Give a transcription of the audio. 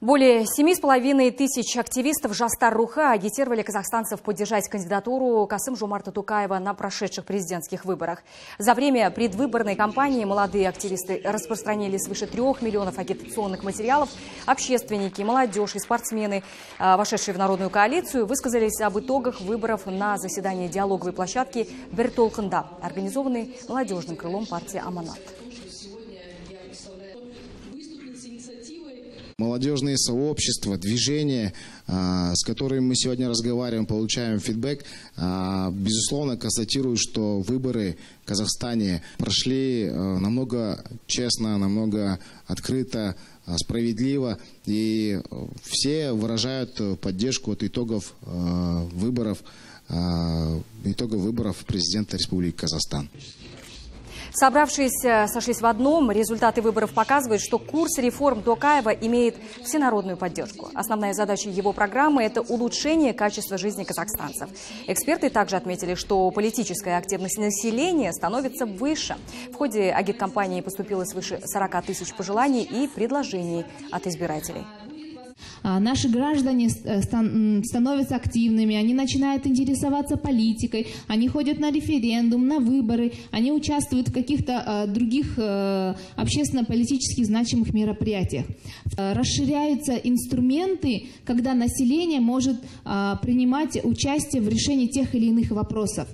Более семи с половиной тысяч активистов Жастар Руха агитировали казахстанцев поддержать кандидатуру Касым Жумарта Тукаева на прошедших президентских выборах. За время предвыборной кампании молодые активисты распространили свыше трех миллионов агитационных материалов. Общественники, молодежь и спортсмены, а, вошедшие в народную коалицию, высказались об итогах выборов на заседании диалоговой площадки Бертолханда, организованной молодежным крылом партии «Аманат». Молодежные сообщества, движения, а, с которыми мы сегодня разговариваем, получаем фидбэк, а, безусловно, констатируют, что выборы в Казахстане прошли а, намного честно, намного открыто, справедливо, и все выражают поддержку от итогов выборов, итогов выборов президента Республики Казахстан. Собравшиеся сошлись в одном. Результаты выборов показывают, что курс реформ Токаева имеет всенародную поддержку. Основная задача его программы – это улучшение качества жизни казахстанцев. Эксперты также отметили, что политическая активность населения становится выше. В ходе агиткампании поступило свыше 40 тысяч пожеланий и предложений от избирателей. А, наши граждане э, становятся активными, они начинают интересоваться политикой, они ходят на референдум, на выборы, они участвуют в каких-то а, других э, общественно-политических значимых мероприятиях. Расширяются инструменты, когда население может а, принимать участие в решении тех или иных вопросов.